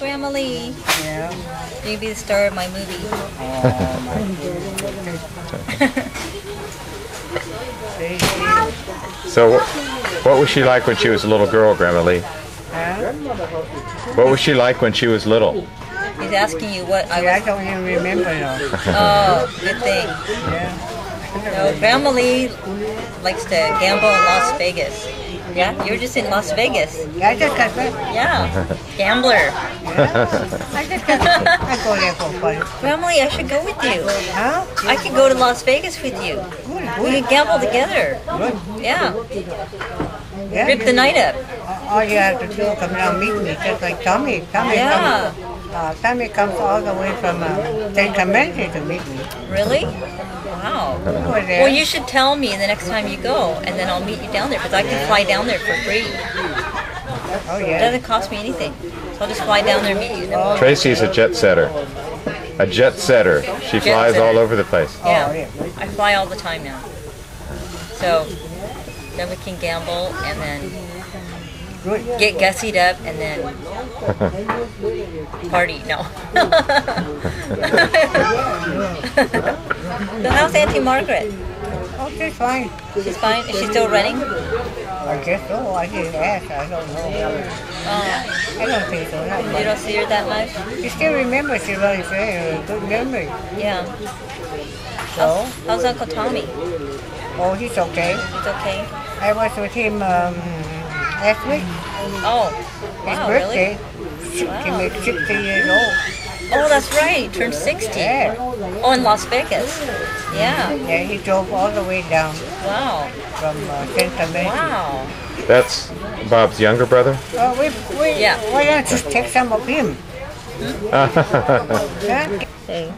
Grandma Lee. Yeah. You be the star of my movie. So, wh- what was she like when she was a little girl, Grandma Lee? Huh? What was she like when she was little? He's asking you what I Yeah, I don't even remember though. Oh, good thing. Yeah. No, Lee likes to gamble in Las Vegas. Yeah, You're just in Las Vegas. I just got. Yeah, gambler. I just got back. I go there for fun. Grandma I should go with you. Huh? I could go to Las Vegas with you. Good, We could gamble together. Good. Yeah, Yeah. rip the night up. All you have to do is come down and meet me, just like Tommy. Tommy Yeah. comes. Uh, Tommy comes all the way from uh, San Clemente to meet me. Really? Wow. We. Well, you should tell me the next time you go, and then I'll meet you down there because I can fly down there for free. oh It yeah. doesn't cost me anything. So I'll just fly down there and meet you. Then Tracy's a jet setter. A jet setter. She Jet flies all over the place. Yeah, Oh. I fly all the time now. So then we can gamble and then Good. Get gussied up and then party. No. so how's Auntie Margaret? Oh, she's fine. She's fine. Is she still running? I guess so. I didn't ask. I don't know. Oh, I don't think so. Not you don't see her that much? You still remember she runs very good memory. Yeah. So, How's, how's Uncle Tommy? oh, he's okay. He's okay. I was with him um, last week. Oh, His wow, birthday. really? He Wow. made 60 years old. Oh, that's right. He turned 60. Yeah. Oh, in Las Vegas. Yeah. Yeah, he drove all the way down Wow. from uh, San Clemente. Wow. That's Bob's younger brother. Well, we, we, Yeah. why don't you take some of him? Huh? Hey.